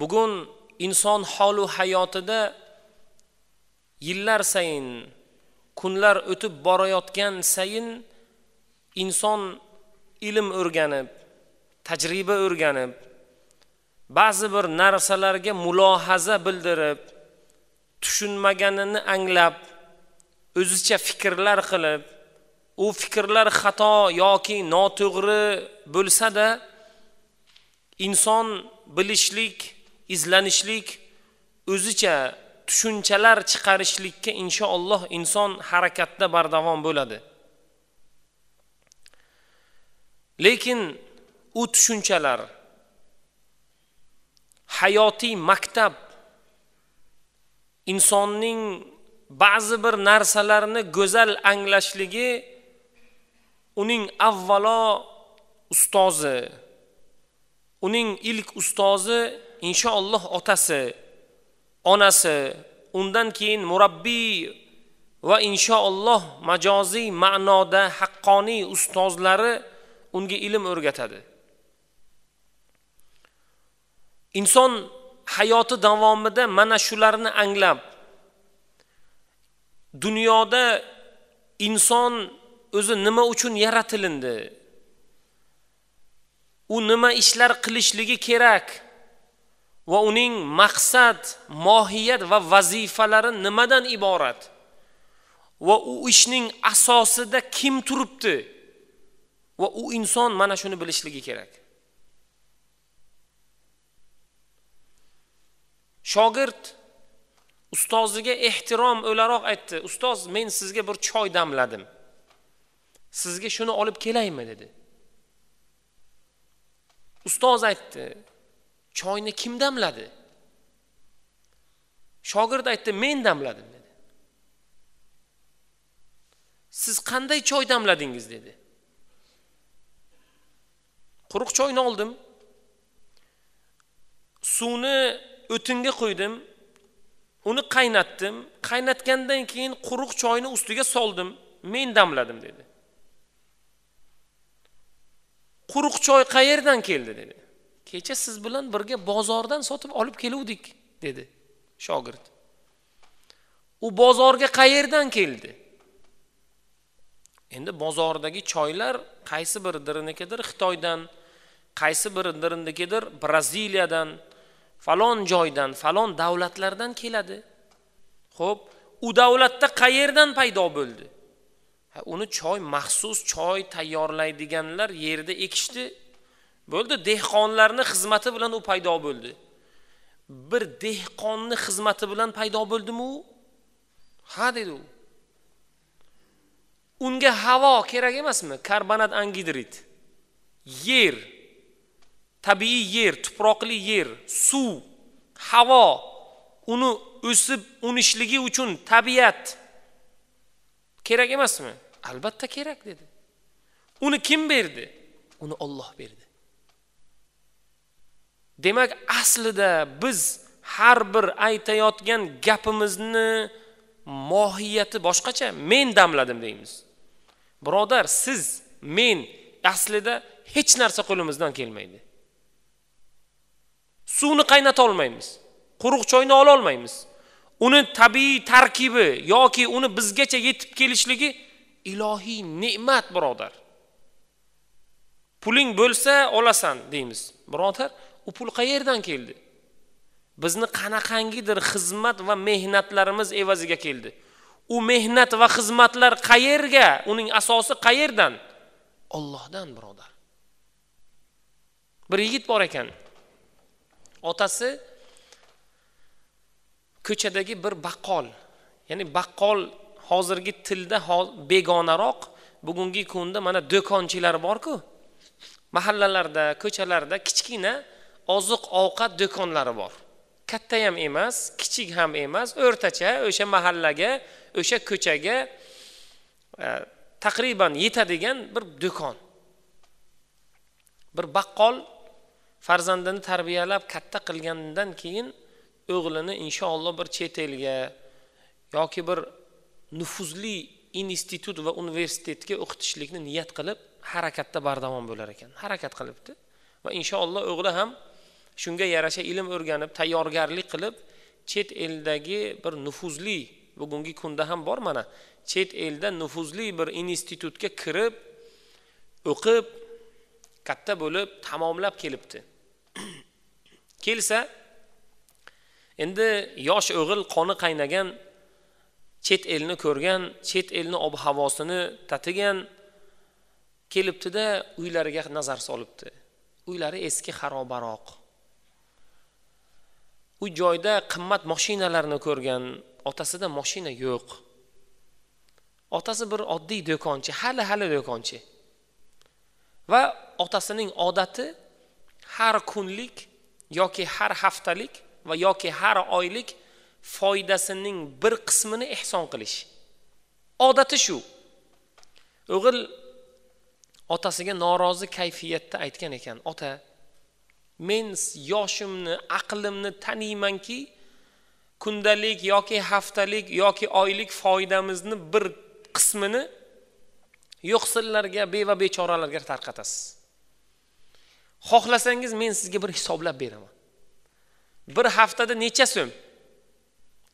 bugun inson holu hayotida yillar sayin kunlar o'tib borayotgan sayin inson ilm o'rganib tajriba o'rganib ba'zi bir narsalarga mulohaza bildirib tushunmaganini anglab o'zicha fikrlar qilib u fikrlar xato yoki noto'g'ri bo'lsa-da inson bilishlik izlanishlik o'zicha tushunchalar chiqarishlikka inshaalloh inson harakatda bardavom bo'ladi. Lekin u tushunchalar hayotiy maktab insonning ba'zi bir narsalarni go'zal anglashligi uning avvalo ustozi uning ilk ustozi inshaalloh otasi onasi undan keyin murabbiy va inshaalloh majoziy ma'noda haqqoniy ustozlari unga ilm o'rgatadi. Inson hayoti davomida mana shularni anglab dunyoda inson o'zi nima uchun yaratilindi u nima ishlar qilishligi kerak va uning maqsad mohiyat va vazifalari nimadan iborat? Va u ishning asosida kim turibdi? Va u inson mana shuni bilishligi kerak. Shogird ustoziga ehtirom o'laroq aytdi ustoz men sizga bir choy damladim. Sizga shuni olib kelaymi? dedi. Ustoz aytdi choyni kim damladi? Shogird aytdi men damladim dedi. Siz qanday choy damladingiz? dedi. Quruq choyni oldim. Suvni o'tinga qo'ydim. Uni qaynatdim. Qaynatgandan keyin quruq choyni ustiga soldim. Men damladim dedi. Quruq choy qayerdan keldi? dedi. Kecha siz bilan birga bozordan sotib olib keluvdik dedi shogird. U bozorga qayerdan keldi? Endi bozordagi choylar qaysi birinikidir xitoydan qaysi birinikidir braziliyadan falon joydan falon davlatlardan keladi. Xo'p u davlatda qayerdan paydo bo'ldi? Uni choy maxsus choy tayyorlaydiganlar yerda ekishdi. Bo'ldi dehqonlarni xizmati bilan u paydo bo'ldi. Bir dehqonni xizmati bilan paydo bo'ldimi u? Ha dedi u. Unga havo kerak emasmi? Karbonat angidrid yer. Tabiiy yer tuproqli yer suv havo. Uni o'sib unishligi uchun tabiat kerak emasmi? Albatta kerak dedi. Uni kim berdi? Uni Alloh berdi. Demak aslida biz har bir aytayotgan gapimizni mohiyati boshqacha. Men damladim deymiz. Birodar siz men aslida hech narsa qo'limizdan kelmaydi. Suvni qaynata olmaymiz. Quruq choyni ola olmaymiz. Uni tabiiy tarkibi yoki uni bizgacha yetib kelishligi ilohiy ne'mat birodar. Puling bo'lsa olasan deymiz birodar. U pul qayerdan keldi? Bizni qanaqangidir xizmat va mehnatlarimiz evaziga keldi. U mehnat va xizmatlar qayerga? Uning asosi qayerdan? Ollohdan birodar. Bir yigit bor ekan. Otasi ko'chadagi bir baqqol ya'ni baqqol hozirgi tilda begonaroq bugungi kunda mana do'konchilar borku. Mahallalarda ko'chalarda kichkina oziq ovqat do'konlari bor. Katta ham emas kichik ham emas o'rtacha o'sha mahallaga o'sha ko'chaga e, taqriban yetadigan bir do'kon. Bir baqqol farzandini tarbiyalab katta qilgandan keyin o'g'lini inshaalloh bir chet elga yoki bir nufuzli institut va universitetga o'qitishlikni niyat qilib harakatda bardavom bo'lar ekan. Harakat qilibdi va inshaalloh o'g'li ham shunga yarasha ilm o'rganib tayyorgarlik qilib chet eldagi bir nufuzli bugungi kunda ham bor mana chet elda nufuzli bir institutga kirib o'qib katta bo'lib tamomlab kelibdi. Kelsa endi yosh o'g'il qoni qaynagan chet elni ko'rgan chet elni ob havosini tatigan kelibdida uylariga nazar solibdi. Uylari eski xarobaroq u joyda qimmat moshinalarni ko'rgan otasida moshina yo'q. Otasi bir oddiy do'konchi hali hali do'konchi. Va otasining odati har kunlik yoki har haftalik va yoki har oylik foydasining bir qismini ehson qilish. Odati shu. O'g'il otasiga norozi kayfiyatda aytgan ekan ota men yoshimni aqlimni taniymanki kundalik yoki haftalik yoki oylik foydamizni bir qismini yo'qsillarga beva bechoralarga tarqatasiz. Xohlasangiz men sizga bir hisoblab beraman. Bir haftada necha so'm?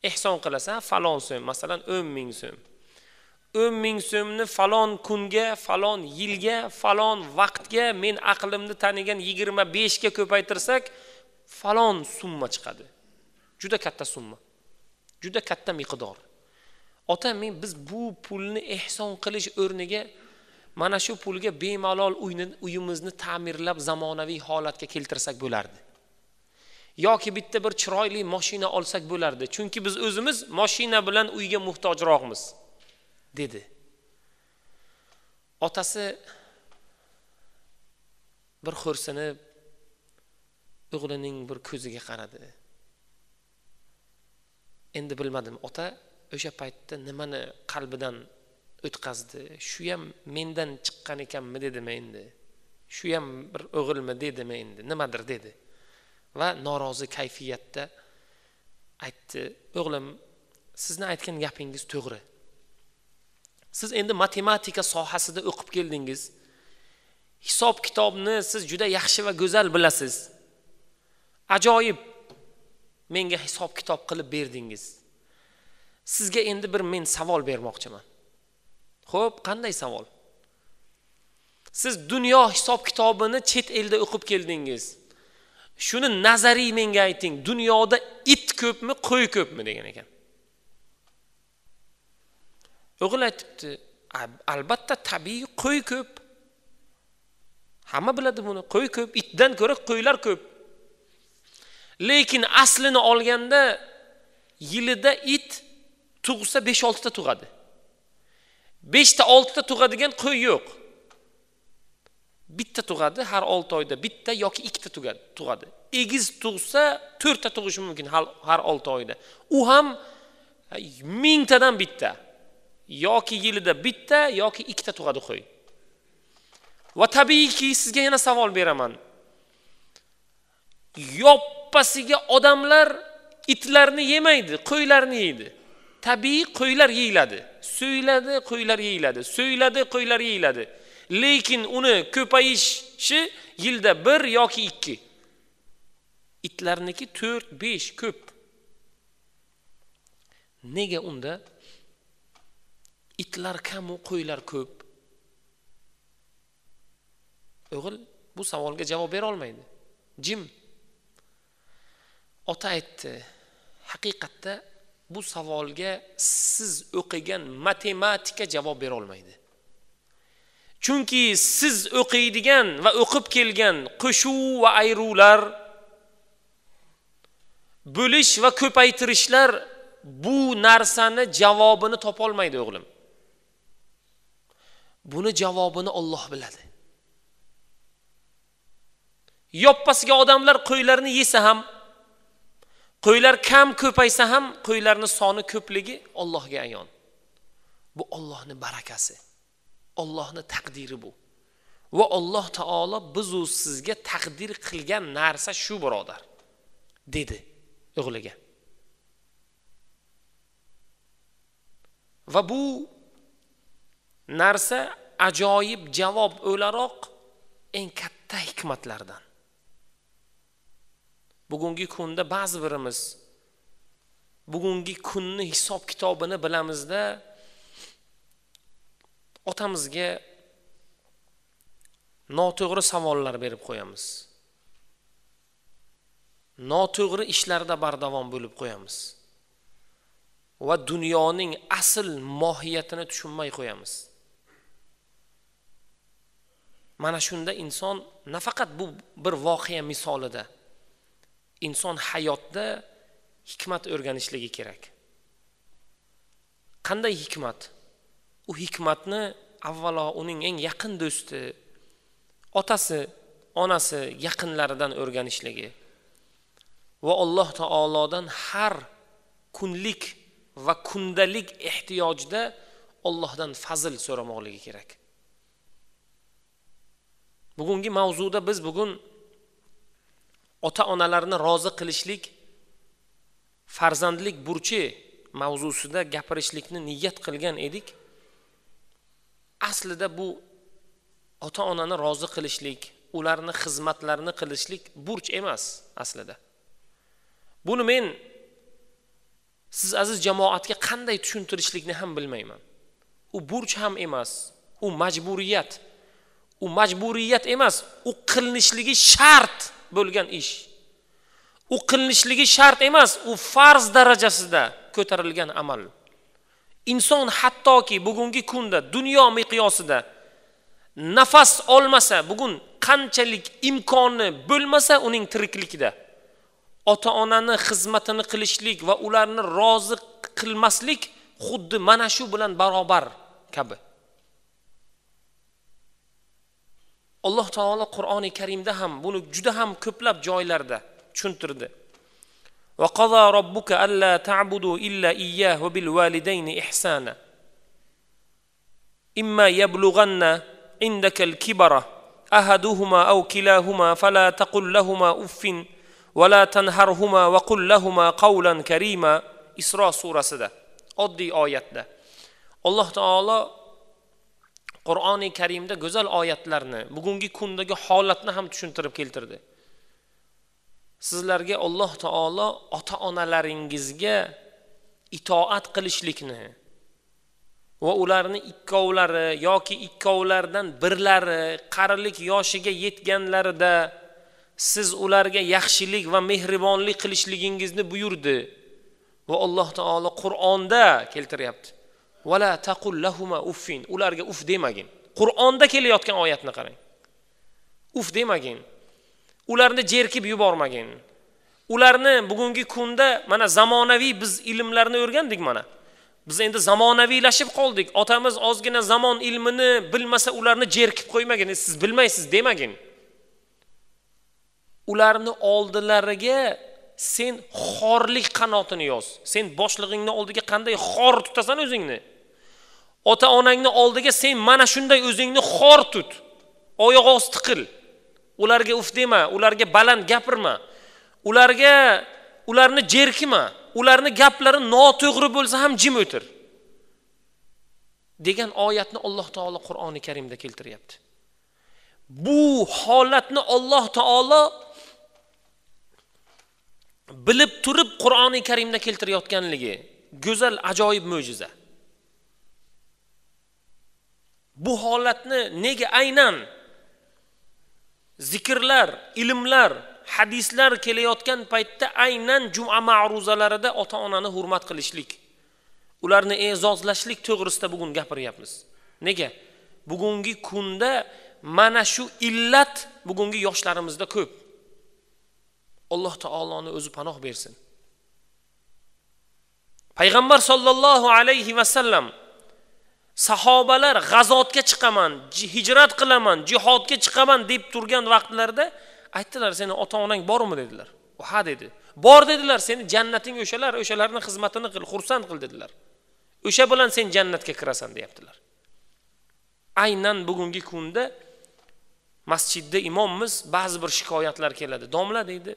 Ehson qilasan falon so'm masalan o'n ming so'm. O'n ming so'mni falon kunga falon yilga falon vaqtga men aqlimni tanigan yigirma beshga ko'paytirsak falon summa chiqadi. Juda katta summa. Juda katta miqdor. Ota men biz bu pulni ehson qilish o'rniga mana shu pulga bemalol uyimizni ta'mirlab zamonaviy holatga keltirsak bo'lardi. Yoki bitta bir chiroyli moshina olsak bo'lardi. Chunki biz o'zimiz moshina bilan uyga muhtojroqmiz. Dedi. Otasi bir xo'rsinib o'g'lining bir ko'ziga qaradi. Endi bilmadim ota o'sha paytda nimani qalbidan o'tkazdi? Shu ham mendan chiqqan ekanmi dedimi endi? Shu ham bir o'g'ilmi dedimi endi? Nimadir dedi. Va norozi kayfiyatda aytdi o'g'lim sizni aytgan gapingiz to'g'ri. Siz endi matematika sohasida o'qib keldingiz. Hisob kitobni siz juda yaxshi va go'zal bilasiz. Ajoyib menga hisob kitob qilib berdingiz. Sizga endi bir men savol bermoqchiman. Ho'p qanday savol? Siz dunyo hisob kitobini chet elda o'qib keldingiz. Shuni nazariy menga ayting. Dunyoda it ko'pmi qo'y ko'pmi degan ekan. O'g'il aytibdi albatta tabiiy qo'y ko'p. Hamma biladi buni. Qo'y ko'p itdan ko'ra qo'ylar ko'p. Lekin aslini olganda yilida it tug'sa besh oltita tug'adi. Beshta oltita tug'adigan qo'y yo'q. Bitta tug'adi har olti oyda bitta yoki ikkita tug'adi. Egiz tug'sa to'rtta tug'ishi mumkin har olti oyda. U ham mingtadan bitta. Yoki yilida bitta yoki ikkita tug'adi qo'y. Va tabiiyki sizga yana savol beraman. Yoppasiga odamlar itlarni yemaydi qo'ylarni yeydi. Tabiiy qo'ylar yeyiladi. So'yladi qo'ylar yeyiladi. So'yladi qo'ylar yeyiladi. Lekin uni ko'payishi yilda bir yoki ikki. Itlarniki to'rt besh ko'p. Nega unda itlar kamu qo'ylar ko'p. O'g'il bu savolga javob bera olmaydi. Jim. Ota aytdi haqiqatda bu savolga siz o'qigan matematika javob bera olmaydi. Chunki siz o'qiydigan va o'qib kelgan qo'shuv va ayruvlar bo'lish va ko'paytirishlar bu narsani javobini topolmaydi o'g'lim. Buni javobini Alloh biladi. Yoppasiga odamlar qo'ylarni yesa ham qo'ylar kam ko'paysa ham qo'ylarni soni ko'pligi Allohga ayon. Bu Allohning barakasi. Allohning taqdiri bu. Va Alloh taolo bizu sizga taqdir qilgan narsa shu birodar dedi o'g'liga. Va bu narsa ajoyib javob o'laroq eng katta hikmatlardan. Bugungi kunda ba'zi birimiz bugungi kunni hisob kitobini bilamizda otamizga noto'g'ri savollar berib qo'yamiz. Noto'g'ri ishlarda bardavom bo'lib qo'yamiz. Va dunyoning asl mohiyatini tushunmay qo'yamiz. Mana shunda inson nafaqat bu bir voqea misolida inson hayotda hikmat o'rganishligi kerak. Qanday hikmat? U hikmatni avvalo uning eng yaqin do'sti otasi onasi yaqinlaridan o'rganishligi va alloh taolodan har kunlik va kundalik ehtiyojda ollohdan fazl so'ramoqligi kerak. Bugungi mavzuda biz bugun ota onalarni rozi qilishlik farzandlik burchi mavzusida gapirishlikni niyat qilgan edik. Aslida bu ota onani rozi qilishlik ularni xizmatlarini qilishlik burch emas aslida. Buni men siz aziz jamoatga qanday tushuntirishlikni ham bilmayman. U burch ham emas u majburiyat. U majburiyat emas u qilinishligi shart bo'lgan ish. U qilinishligi shart emas u farz darajasida ko'tarilgan amal. Inson hattoki bugungi kunda dunyo miqyosida nafas olmasa bugun qanchalik imkoni bo'lmasa uning tirikligida ota onani xizmatini qilishlik va ularni rozi qilmaslik xuddi mana shu bilan barobar kabi. alloh taolo qur'oni karimda ham buni juda ham ko'plab joylarda tushuntirdi وقضى ربك ألا تعبدوا إلا إياه وبالوالدين إحسانا إما يبلغن عندك الكبر أحدهما أو كلاهما فلا تقل لهما أف ولا تنهرهما وقل لهما قولا كريما إسراء سورة سدى oddiy oyatda alloh taolo qur'oni karimda go'zal oyatlarni bugungi kundagi holatni ham tushuntirib keltirdi. Sizlarga alloh taolo ota onalaringizga itoat qilishlikni va ularni ikkovlari yoki ikkovlaridan birlari qarilik yoshiga yetganlarida siz ularga yaxshilik va mehribonlik qilishligingizni buyurdi va alloh taolo qur'onda keltiryapti. Vala taqul lahuma uffin. Ularga uf demagin. Qur'onda kelayotgan oyatni qarang. Uf demagin. Ularni jerkib yubormagin. Ularni bugungi kunda mana zamonaviy biz ilmlarni o'rgandik mana. Biz endi zamonaviylashib qoldik. Otamiz ozgina zamon ilmini bilmasa ularni jerkib qo'ymagin. Siz bilmaysiz demagin. Ularni oldilariga sen xorlik qanotini yoz. Sen boshlig'ingni oldiga qanday xor tutasan o'zingni? Ota onangni oldiga sen mana shunday o'zingni xor tut. Oyoq osti qil. Ularga uf dema ularga baland gapirma. Ularga ularni jerkima. Ularni gaplari noto'g'ri bo'lsa ham jim o'tir. Degan oyatni alloh taolo qur'oni karimda keltiryapti. Bu holatni olloh taolo bilib turib qur'oni karimda keltirayotganligi. Go'zal ajoyib mo'jiza. Bu holatni nega aynan zikrlar ilmlar hadislar kelayotgan paytda aynan juma ma'ruzalarida ota onani hurmat qilishlik ularni e'zozlashlik to'g'risida bugun gapiryapmiz. Nega? Bugungi kunda mana shu illat bugungi yoshlarimizda ko'p. Alloh taoloni o'zi panoh bersin. Payg'ambar sollallohu alayhi vasallam sahobalar g'azotga chiqaman hijrat qilaman jihodga chiqaman deb turgan vaqtlarida aytdilar seni ota onang bormi? dedilar. Ha dedi. Bor dedilar. Seni jannating o'shalar o'shalarni xizmatini qil xursand qil dedilar. O'sha bilan sen jannatga kirasan deyaptilar. Aynan bugungi kunda masjidda imommiz ba'zi bir shikoyatlar keladi. Domla deydi.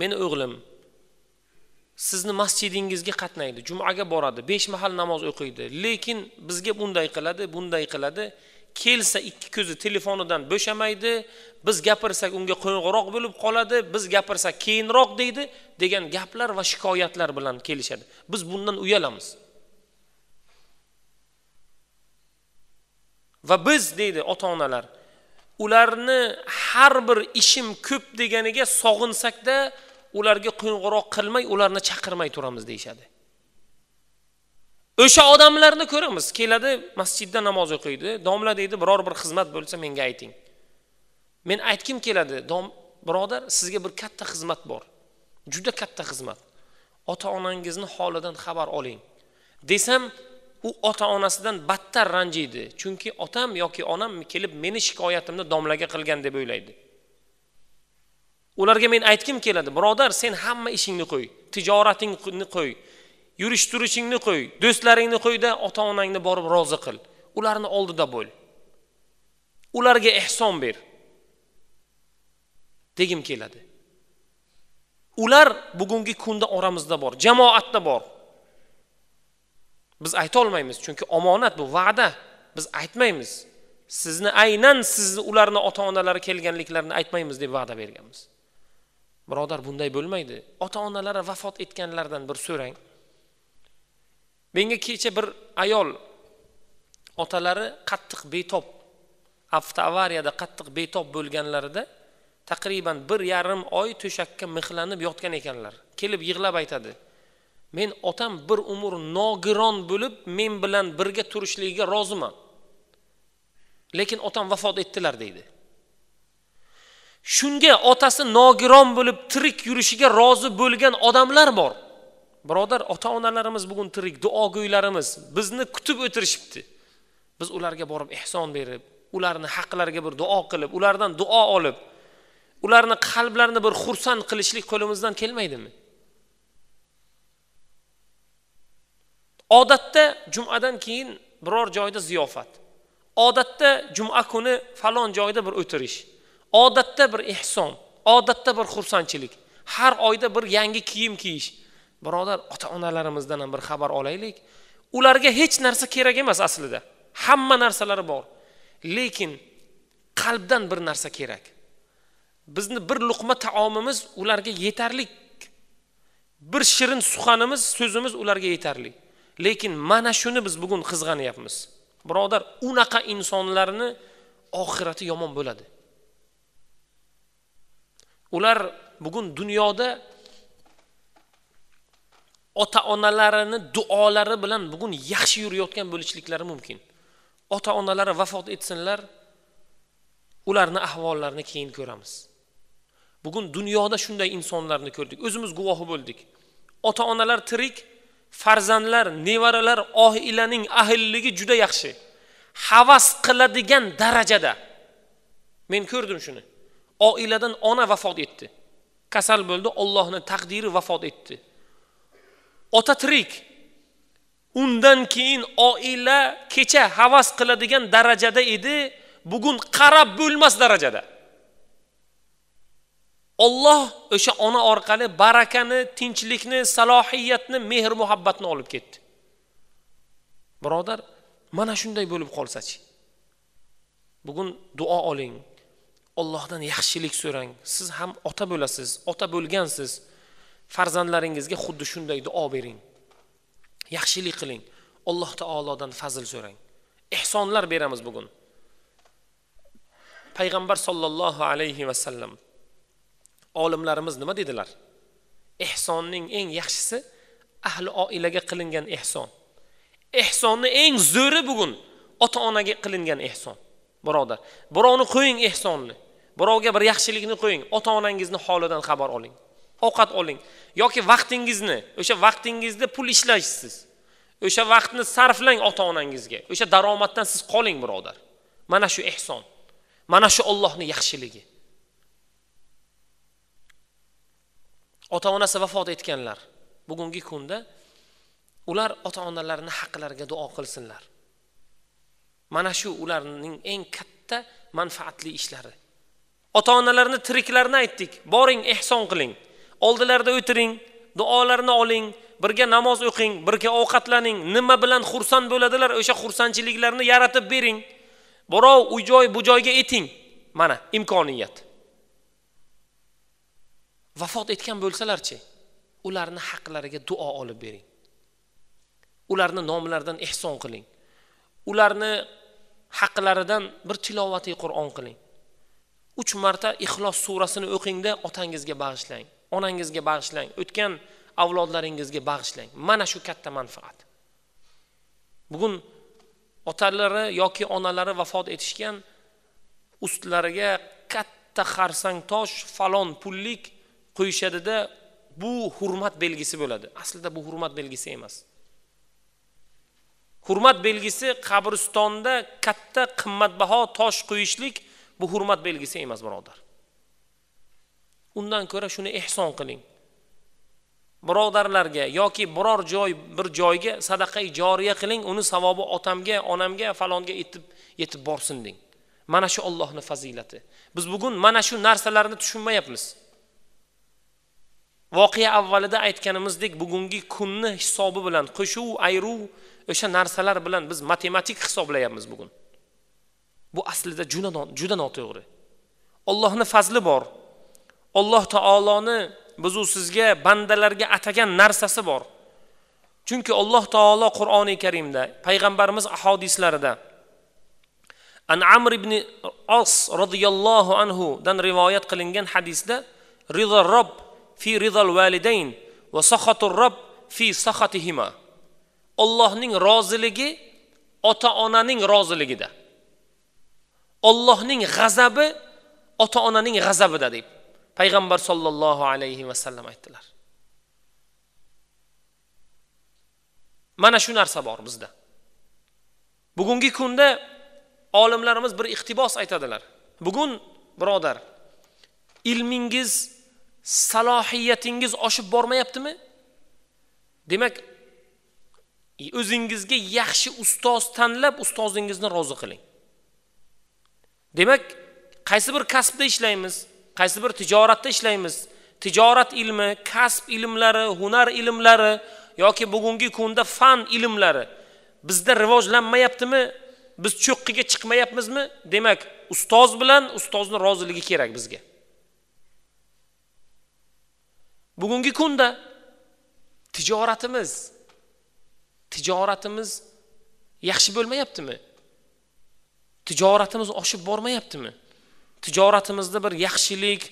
Meni o'g'lim sizni masjidingizga qatnaydi. Jumaga boradi. Besh mahal namoz o'qiydi. Lekin bizga bunday qiladi bunday qiladi. Kelsa ikki ko'zi telefonidan bo'shamaydi. Biz gapirsak unga qo'ng'iroq bo'lib qoladi. Biz gapirsak keyinroq deydi degan gaplar va shikoyatlar bilan kelishadi. Biz bundan uyalamiz. Va biz deydi ota onalar ularni har bir ishim ko'p deganiga sog'insakda ularga qo'ng'iroq qilmay ularni chaqirmay turamiz deyishadi. O'sha odamlarni ko'ramiz. Keladi masjidda namoz o'qiydi. Domla deydi biror bir xizmat bo'lsa menga ayting. Men aytgim keladi dom birodar sizga bir katta xizmat bor. Juda katta xizmat. Ota onangizni holidan xabar oling. Desam u ota onasidan battar ranjiydi. Chunki otam yoki onam kelib meni shikoyatimni domlaga qilgan deb o'ylaydi. Ularga men aytgim keladi birodar sen hamma ishingni qo'y tijoratingni qo'y yurish turishingni qo'y do'stlaringni qo'yda ota onangni borib rozi qil. Ularni oldida bo'l. Ularga ehson ber. Degim keladi. Ular bugungi kunda oramizda bor jamoatda bor. Biz aytolmaymiz chunki omonat bu va'da. Biz aytmaymiz. Sizni aynan sizni ularni ota onalari kelganliklarini aytmaymiz deb va'da berganmiz. Birodar bunday bo'lmaydi. Ota onalari vafot etganlardan bir so'rang. Menga kecha bir ayol otalari qattiq betob avtoavariyada qattiq betob bo'lganlarida taqriban bir yarim oy to'shakka mixlanib yotgan ekanlar. Kelib yig'lab aytadi men otam bir umr nogiron bo'lib men bilan birga turishligiga roziman. Lekin otam vafot etdilar deydi. Shunga otasi nogiron bo'lib tirik yurishiga rozi bo'lgan odamlar bor. Birodar ota onalarimiz bugun tirik duogo'ylarimiz bizni kutib o'tirishibdi. Biz ularga borib ehson berib ularni haqlariga bir duo qilib ulardan duo olib ularni qalblarini bir xursand qilishlik qo'limizdan kelmaydimi? Odatda jumadan keyin biror joyda ziyofat. Odatda juma kuni falon joyda bir o'tirish. Odatda bir ehson odatda bir xursandchilik har oyda bir yangi kiyim kiyish. Birodar ota onalarimizdan ham bir xabar olaylik. Ularga hech narsa kerak emas aslida. Hamma narsalari bor. Lekin qalbdan bir narsa kerak. Bizni bir luqma taomimiz ularga yetarli bir shirin suxanimiz so'zimiz ularga yetarli lekin mana shuni biz bugun qizg'anyapmiz. Birodar unaqa insonlarni oxirati yomon bo'ladi. Ular bugun dunyoda ota onalarini duolari bilan bugun yaxshi yurayotgan bo'lishliklari mumkin. Ota onalari vafot etsinlar ularni ahvollarini keyin ko'ramiz. Bugun dunyoda shunday insonlarni ko'rdik. O'zimiz guvohi bo'ldik. Ota onalar tirik farzandlar nevaralar oilaning ahilligi juda yaxshi. Havas qiladigan darajada. Men ko'rdim shuni. Oiladan ona vafot etdi. Kasal bo'ldi ollohni taqdiri vafot etdi. Ota tirik. Undan keyin oila kecha havas qiladigan darajada edi. Bugun qarab bo'lmas darajada. Olloh o'sha ona orqali barakani tinchlikni salohiyatni mehr muhabbatni olib ketdi. Birodar mana shunday bo'lib qolsachi? Bugun duo oling. Ollohdan yaxshilik so'rang. Siz ham ota bo'lasiz ota bo'lgansiz. Farzandlaringizga xuddi shunday duo bering. Yaxshilik qiling. Alloh taolodan fazl so'rang. Ehsonlar beramiz bugun. Payg'ambar sollallohu alayhi vasallam olimlarimiz nima dedilar? Ehsonning eng yaxshisi ahli oilaga qilingan ehson. Ehsonni eng zo'ri bugun ota onaga qilingan ehson. Birodar birovni qo'ying ehsonni. Birovga bir yaxshilikni qo'ying. Ota onangizni holidan xabar oling. Ovqat oling. Yoki vaqtingizni o'sha vaqtingizda pul ishlaysiz o'sha vaqtni sarflang ota onangizga o'sha daromaddan siz qoling birodar. Mana shu ehson. Mana shu ollohni yaxshiligi. Ota onasi vafot etganlar. Bugungi kunda ular ota onalarini haqlariga duo qilsinlar. Mana shu ularning eng katta manfaatli ishlari. Ota onalarni tiriklarini aytdik. Boring ehson qiling. Oldilarida o'tiring duolarni oling birga namoz o'qing birga ovqatlaning. Nima bilan xursand bo'ladilar o'sha xursandchiliklarni yaratib bering. Birov u joy bu joyga eting. Mana imkoniyat. Vafot etgan bo'lsalarchi ularni haqlariga duo olib bering. Ularni nomlaridan ehson qiling. Ularni haqlaridan bir tilovati qur'on qiling. Uch marta ixlos surasini o'qingda otangizga bag'ishlang onangizga bag'ishlang o'tgan avlodlaringizga bag'ishlang. Mana shu katta manfaat. Bugun otalari yoki onalari vafot etishgan ustlariga katta xarsang tosh falon pullik qo'yishadida bu hurmat belgisi bo'ladi. Aslida bu hurmat belgisi emas. Hurmat belgisi qabristonda katta qimmatbaho tosh qo'yishlik bu hurmat belgisi emas birodar. Undan ko'ra shuni ehson qiling. Birodarlarga yoki biror joy bir joyga sadaqa joriya qiling uni savobi otamga onamga falonga yetib yetib borsin deng. Mana shu ollohni fazilati. Biz bugun mana shu narsalarni tushunmayapmiz. Voqea avvalida aytganimizdek bugungi kunni hisobi bilan qo'shuv ayruv o'sha narsalar bilan biz matematik hisoblayapmiz bugun. Bu aslida juda noto'g'ri ollohni fazli bor. Alloh taoloni bizu sizga bandalarga atagan narsasi bor. Chunki alloh taolo qur'oni karimda payg'ambarimiz ahodislarida an amr ibn os roziyallohu anhudan rivoyat qilingan hadisda rizo rob fi rizal validayn va sohatur rob fi sohatihima ollohning roziligi ota onaning roziligida. Ollohning g'azabi ota onaning g'azabida deb payg'ambar sollallohu alayhi vasallam aytdilar. Mana shu narsa bor bizda. Bugungi kunda olimlarimiz bir iqtibos aytadilar. Bugun birodar ilmingiz salohiyatingiz oshib bormayaptimi? Demak o'zingizga yaxshi ustoz tanlab ustozingizni rozi qiling. Demak qaysi bir kasbda ishlaymiz qaysi bir tijoratda ishlaymiz? Tijorat ilmi kasb ilmlari hunar ilmlari yoki bugungi kunda fan ilmlari bizda rivojlanmayaptimi? Biz cho'qqiga chiqmayapmizmi? Demak ustoz bilan ustozni roziligi kerak bizga. Bugungi kunda tijoratimiz tijoratimiz yaxshi bo'lmayaptimi? Tijoratimiz oshib bormayaptimi? Tijoratimizda bir yaxshilik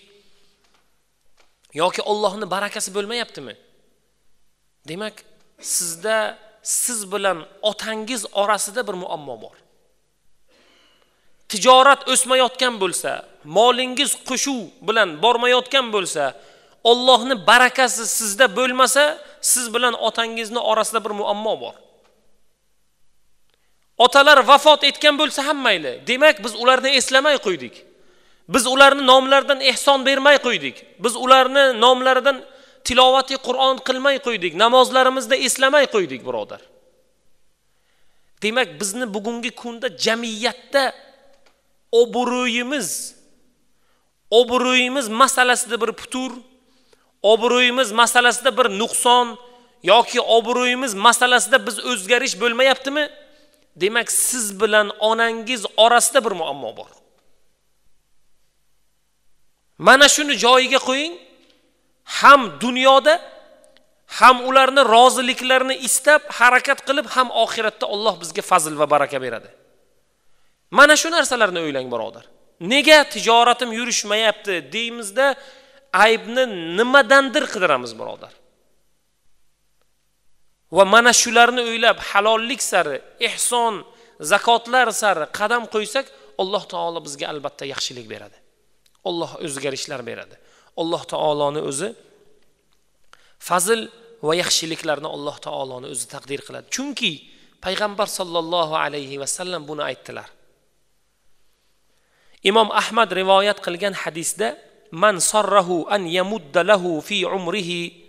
yoki ollohni barakasi bo'lmayaptimi? Demak sizda siz bilan otangiz orasida bir muammo bor. Tijorat o'smayotgan bo'lsa molingiz qo'shuv bilan bormayotgan bo'lsa ollohni barakasi sizda bo'lmasa siz bilan otangizni orasida bir muammo bor. Otalar vafot etgan bo'lsa ham mayli. Demak biz ularni eslamay qo'ydik. Biz ularni nomlaridan ehson bermay qo'ydik. Biz ularni nomlaridan tilovati qur'on qilmay qo'ydik. Namozlarimizda eslamay qo'ydik birodar. Demak bizni bugungi kunda jamiyatda obro'yimiz obro'yimiz masalasida bir putur obro'yimiz masalasida bir nuqson yoki obro'yimiz masalasida biz o'zgarish bo'lmayaptimi? Demak siz bilan onangiz orasida bir muammo bor. Mana shuni joyiga qo'ying. Ham dunyoda ham ularni roziliklarini istab harakat qilib ham oxiratda Alloh bizga fazl va baraka beradi. Mana shu narsalarni o'ylang birodar. Nega tijoratim yurishmayapti deymizda aybni nimadandir qidiramiz birodar. Va mana shularni o'ylab halollik sari ehson zakotlar sari qadam qo'ysak alloh taolo bizga albatta yaxshilik beradi. Olloh o'zgarishlar beradi. Alloh taoloni o'zi fazl va yaxshiliklarni alloh taoloni o'zi taqdir qiladi. Chunki payg'ambar sollallohu alayhi vasallam buni aytdilar. Imom ahmad rivoyat qilgan hadisda man sarrahu an yamudda lahu fi umrihi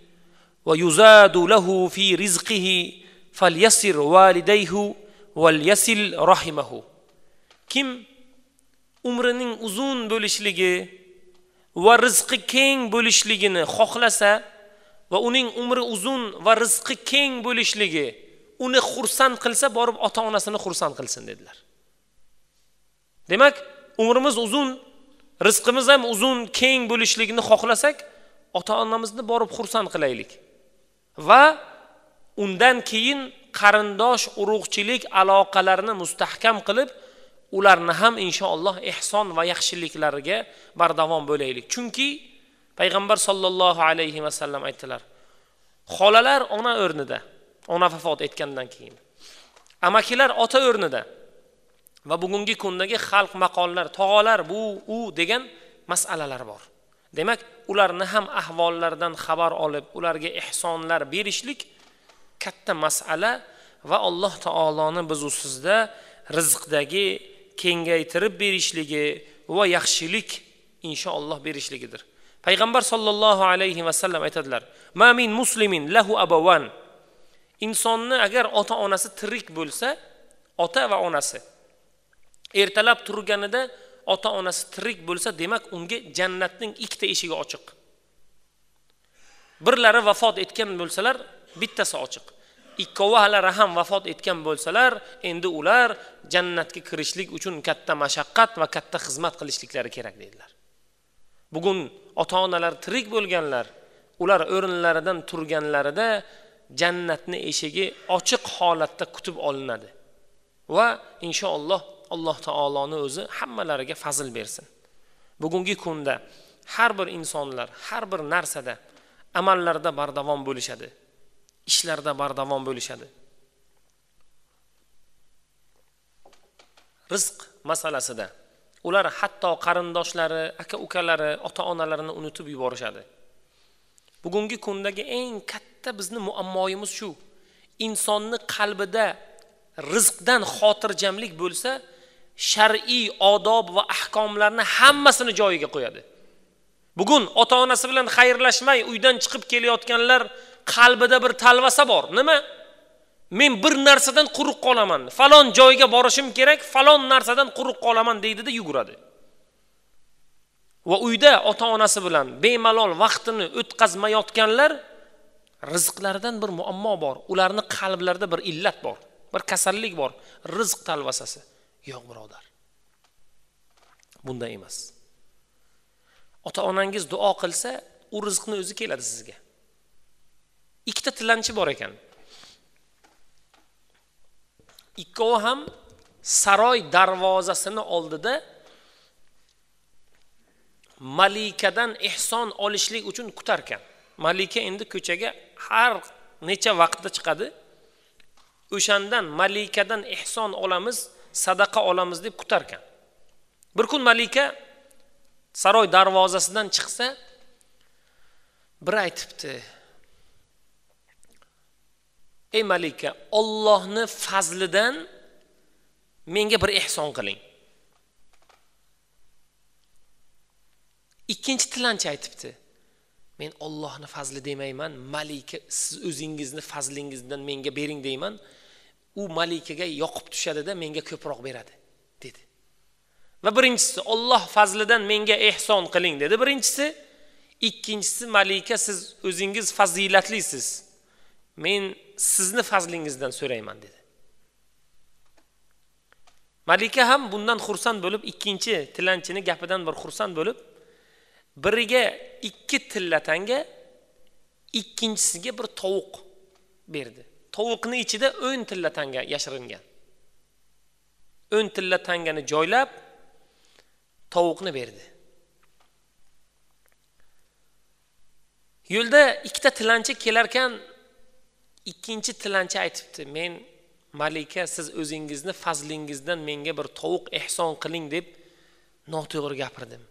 ويزاد له في رزقه فليسر والديه validayhu رحمه. Rahimahu kim umrining uzun bo'lishligi va rizqi keng bo'lishligini xohlasa va uning umri uzun va rizqi keng bo'lishligi uni xursand qilsa borib ota onasini xursand qilsin dedilar. Demak umrimiz uzun rizqimiz ham uzun keng bo'lishligini xohlasak ota onamizni borib xursand qilaylik. Va undan keyin qarindosh urug'chilik aloqalarini mustahkam qilib ularni ham inshaalloh ehson va yaxshiliklariga bardavom bo'laylik. Chunki payg'ambar sollallohu alayhi vasallam aytdilar xolalar ona o'rnida ona vafot etgandan keyin. Amakilar ota o'rnida. Va bugungi kundagi xalq maqollar tog'olar bu u degan masalalar bor. Demak ularni ham ahvollaridan xabar olib ularga ehsonlar berishlik katta masala va alloh taoloni biz u sizda rizqdagi kengaytirib berishligi va yaxshilik inshaalloh berishligidir payg'ambar sollallohu alayhi vasallam aytadilar mamin muslimin lahu abavan insonni agar ota onasi tirik bo'lsa ota va onasi ertalab turganida ota onasi tirik bo'lsa demak unga jannatning ikkita eshigi ochiq. Birlari vafot etgan bo'lsalar bittasi ochiq. Ikkovalari ham vafot etgan bo'lsalar endi ular jannatga kirishlik uchun katta mashaqqat va katta xizmat qilishliklari kerak dedilar. Bugun ota onalar tirik bo'lganlar ular o'rinlaridan turganlarida jannatni eshigi ochiq holatda kutib olinadi. Va inshaalloh alloh taoloni o'zi hammalariga fazl bersin. Bugungi kunda har bir insonlar har bir narsada amallarda bardavom bo'lishadi. Ishlarda bardavom bo'lishadi. Rizq masalasida ular hatto qarindoshlari aka ukalari ota onalarini unutib yuborishadi. Bugungi kundagi eng katta bizni muammoyimiz shu. Insonni qalbida rizqdan xotirjamlik bo'lsa shar'iy odob va ahkomlarni hammasini joyiga qo'yadi. Bugun ota onasi bilan xayrlashmay uydan chiqib kelayotganlar qalbida bir talvasa bor. Nima? Men bir narsadan quruq qolaman. Falon joyga borishim kerak falon narsadan quruq qolaman deydida yuguradi. Va uyda ota onasi bilan bemalol vaqtini o'tkazmayotganlar rizqlaridan bir muammo bor. Ularni qalblarida bir illat bor bir kasallik bor. Rizq talvasasi. Yo'q birodar. Bunday emas. Ota onangiz duo qilsa u rizqni o'zi keladi sizga. Ikkita tilanchi bor ekan. Ikkovi ham saroy darvozasini oldida malikadan ehson olishlik uchun kutarkan. Malika endi ko'chaga har necha vaqtda chiqadi. O'shandan malikadan ehson olamiz sadaqa olamiz deb kutarkan. Bir kun malika saroy darvozasidan chiqsa bir aytibdi ey malika ollohni fazlidan menga bir ehson qiling. Ikkinchi tilanchi aytibdi men ollohni fazli demayman malika siz o'zingizni fazlingizdan menga bering deyman. U malikaga yoqib tushadida menga ko'proq beradi dedi. Va birinchisi olloh fazlidan menga ehson qiling dedi birinchisi. Ikkinchisi malika siz o'zingiz fazilatlisiz. Men sizni fazlingizdan so'rayman dedi. Malika ham bundan xursand bo'lib ikkinchi tilanchini gapidan bir xursand bo'lib biriga ikki tilla tanga ikkinchisiga bir tovuq berdi. Tovuqni ichida o'n tilla tanga yashiringan. O'n tilla tangani joylab tovuqni berdi. Yo'lda ikkita tilanchi kelarkan ikkinchi tilanchi aytibdi men malika siz o'zingizni fazlingizdan menga bir tovuq ehson qiling deb noto'g'ri gapirdim.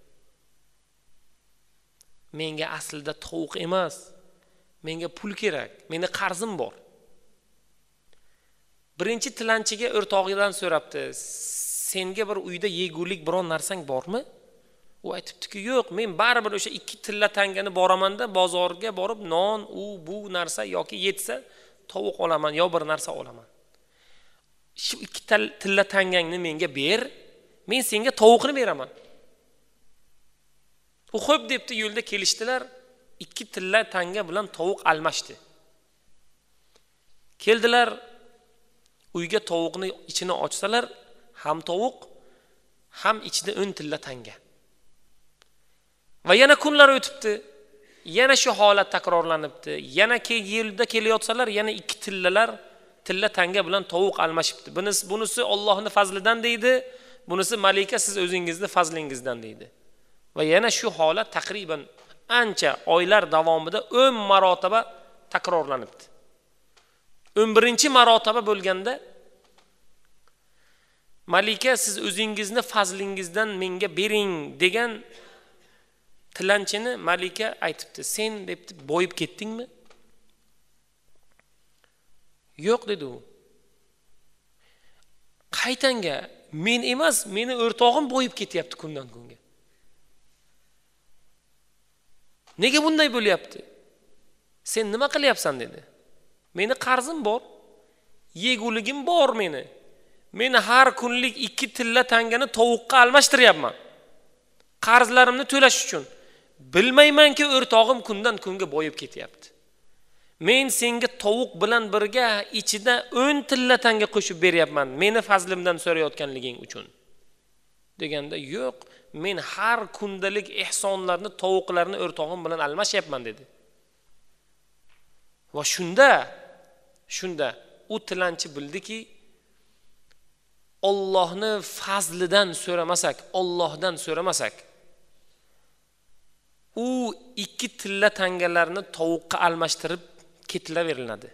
Menga aslida tovuq emas menga pul kerak meni qarzim bor. Birinchi tilanchiga o'rtog'idan so'rabdi senga bir uyda yegulik biron narsang bormi? U aytibdiki yo'q men baribir o'sha ikki tilla tangani boramanda bozorga borib non u bu narsa yoki yetsa tovuq olaman yo bir narsa olaman. Shu ikki tilla tangangni menga ber men senga tovuqni beraman. U xo'p debdi yo'lda kelishdilar. Ikki tilla tanga bilan tovuq almashdi. Keldilar uyga tovuqni ichini ochsalar ham tovuq ham ichida o'n tilla tanga. Va yana kunlar o'tibdi. Yana shu holat takrorlanibdi. Yana yo'lda kelayotsalar yana ikki tillalar tilla tanga bilan tovuq almashibdi. Bunisi bunisi ollohni fazlidan deydi bunisi malika siz o'zingizni fazlingizdan deydi. Va yana shu holat taqriban ancha oylar davomida o'n marotaba takrorlanibdi. O'n birinchi marotaba bo'lganda malika siz o'zingizni fazlingizdan menga bering degan tilanchini malika aytibdi. Sen debdi boyib ketdingmi? Yo'q dedi u. Qaytanga men emas meni o'rtog'im boyib ketyapti kundan kunga. Nega bunday bo'lyapti? Sen nima qilyapsan dedi. Meni qarzim bor. Yeguligim bor meni. Meni har kunlik ikki tilla tangani tovuqqa almashtiryapman. Qarzlarimni to'lash uchun. Bilmaymanki o'rtog'im kundan kunga boyib ketyapti. Men senga tovuq bilan birga ichida o'n tilla tanga qo'shib beryapman meni fazlimdan so'rayotganliging uchun. Deganda yo'q men har kundalik ehsonlarni tovuqlarni o'rtog'im bilan almashyapman dedi. Va shunda shunda u tilanchi bildiki ollohni fazlidan so'ramasak ollohdan so'ramasak u ikki tilla tangalarni tovuqqa almashtirib ketilaveriladi.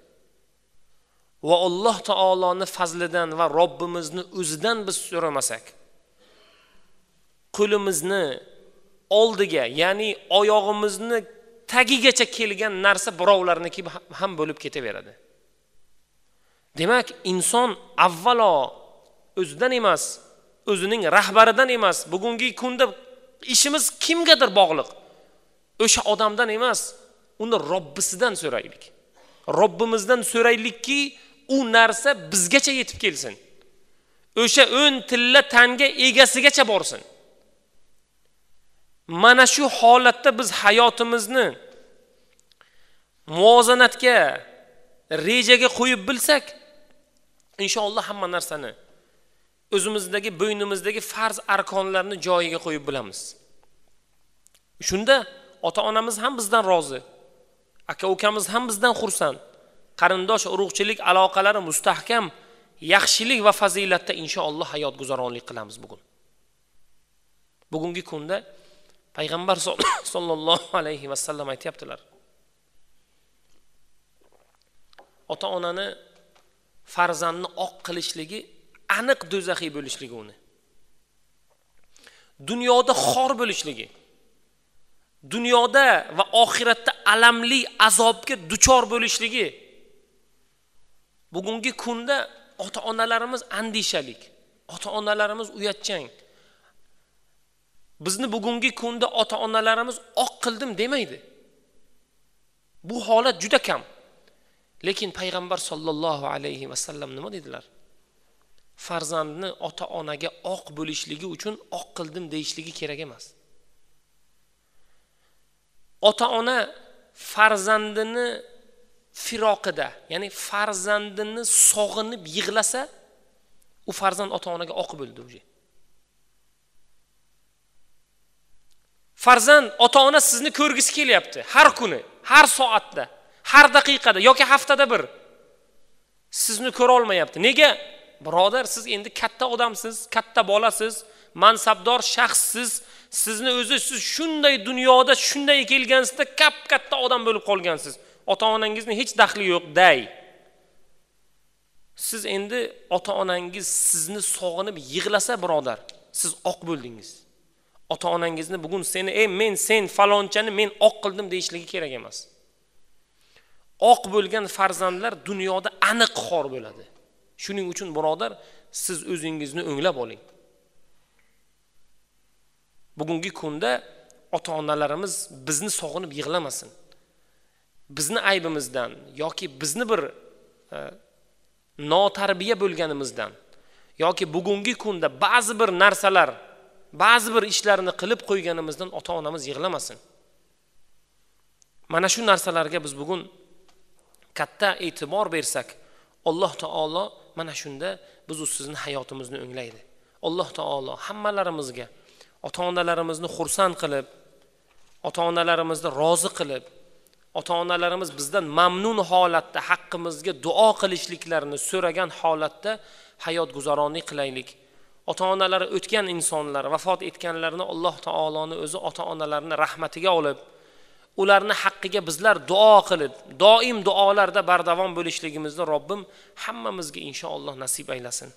Va alloh taoloni fazlidan va robbimizni o'zidan biz so'ramasak qo'limizni oldiga ya'ni oyog'imizni tagigacha kelgan narsa birovlarniki ham bo'lib ketaveradi. Demak inson avvalo o'zidan emas o'zining rahbaridan emas. Bugungi kunda ishimiz kimgadir bog'liq. O'sha odamdan emas uni robbisidan so'raylik. Robbimizdan so'raylikki u narsa bizgacha yetib kelsin. O'sha o'n tilla tanga egasigacha borsin. Mana shu holatda biz hayotimizni muvozanatga rejaga qo'yib bilsak inshaalloh hamma narsani o'zimizdagi bo'ynimizdagi farz arkonlarni joyiga qo'yib bilamiz shunda ota onamiz ham bizdan rozi aka ukamiz ham bizdan xursand. Qarindosh urug'chilik aloqalari mustahkam yaxshilik va fazilatda inshaalloh hayot guzaronlik qilamiz bugun. Bugungi kunda payg'ambar sollallohu alayhi vasallam aytyaptilar. Ota onani farzandni oq qilishligi aniq do'zaxiy bo'lishligi uni. Dunyoda xor bo'lishligi dunyoda va oxiratda alamli azobga duchor bo'lishligi bugungi kunda ota onalarimiz andishalik ota onalarimiz uyatchang. Bizni bugungi kunda ota onalarimiz oq qildim demaydi. Bu holat juda kam. Lekin payg'ambar sollallohu alayhi vasallam nima dedilar? Farzandni ota onaga oq bo'lishligi uchun oq qildim deyishligi kerak emas. Ota ona farzandini firoqida ya'ni farzandini sog'inib yig'lasa u farzand ota onaga oq bo'ldi уже. Farzand ota ona sizni ko'rgisi kelyapti har kuni har soatda. Har daqiqada yoki haftada bir. Sizni ko'ra olmayapti. Nega? Birodar siz endi katta odamsiz katta bolasiz mansabdor shaxssiz. Sizni o'zi siz shunday dunyoda shunday kelgansizda kap katta odam bo'lib qolgansiz. Ota onangizni hech daxli yo'q day. Siz endi ota onangiz sizni sog'inib yig'lasa birodar siz oq bo'ldingiz. Ota onangizni bugun seni ey men sen falonchani men oq qildim deyishligi kerak emas. Oq bo'lgan farzandlar dunyoda aniq xor bo'ladi. Shuning uchun birodar siz o'zingizni o'nglab oling. Bugungi kunda ota onalarimiz bizni sog'inib yig'lamasin. Bizni aybimizdan yoki bizni bir e, notarbiya bo'lganimizdan yoki bugungi kunda ba'zi bir narsalar ba'zi bir ishlarni qilib qo'yganimizdan ota onamiz yig'lamasin. Mana shu narsalarga biz bugun katta e'tibor bersak alloh taolo mana shunda bizu sizni hayotimizni o'nglaydi. Alloh taolo hammalarimizga ota onalarimizni xursand qilib ota onalarimizni rozi qilib ota onalarimiz bizdan mamnun holatda haqqimizga duo qilishliklarini so'ragan holatda hayot guzaronlik qilaylik. Ota onalari o'tgan insonlar vafot etganlarni alloh taoloni o'zi ota onalarini rahmatiga olib ularni haqqiga bizlar duo qilib doim duolarda bardavom bo'lishligimizni robbim hammamizga inshaalloh nasib aylasin.